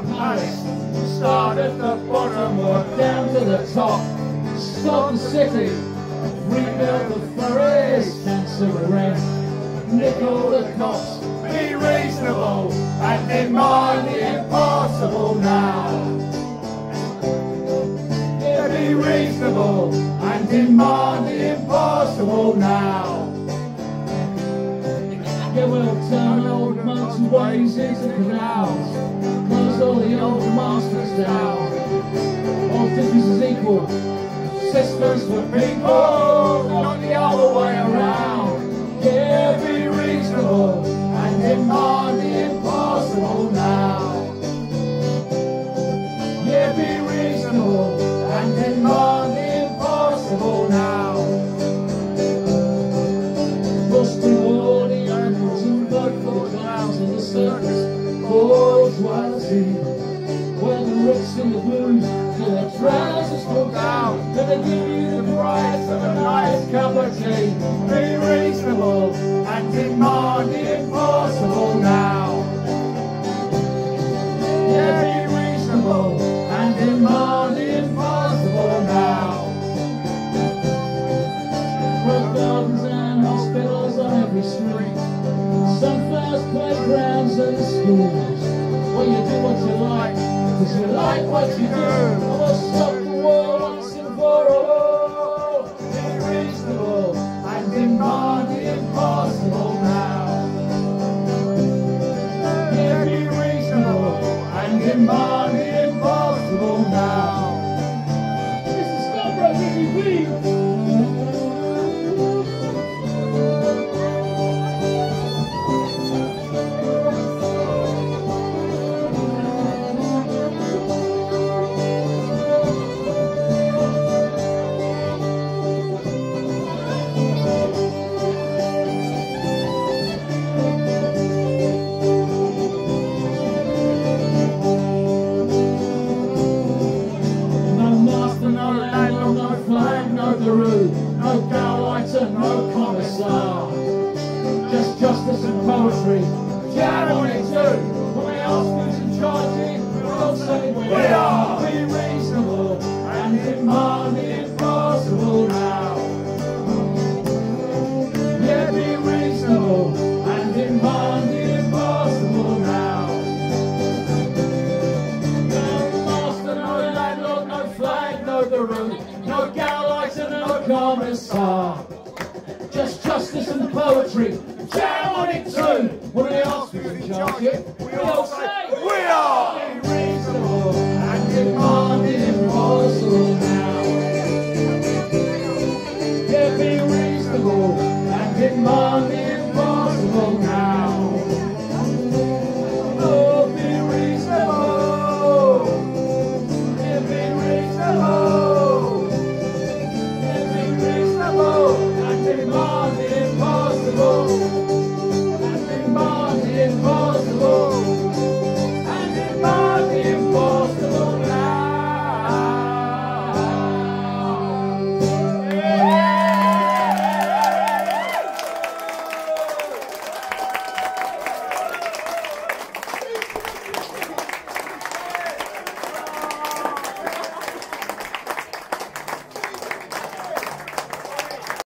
Start at the bottom, work down to the top. Stop the city, rebuild the forest, cancel the rent, nickel the cost. Be reasonable and demand the impossible now. Yeah, be reasonable and demand the impossible now. Yeah, we'll turn old motorways into canals. Close all the monsters down. All differences equal. Systems for people, not the other way around. You the price of a nice cup of tea. Be reasonable and demand the impossible now. Yeah, be reasonable and demand the impossible now. Rock gardens and hospitals on every street. Sunflowers, playgrounds and schools. Well, you do what you like, cause you like what you do. And flag, no guru, no commissar. Just justice and poetry. Jam on it Narissa. Just justice and poetry. Jam on it too. What do they ask you in charge? We all say we are. Reasonable.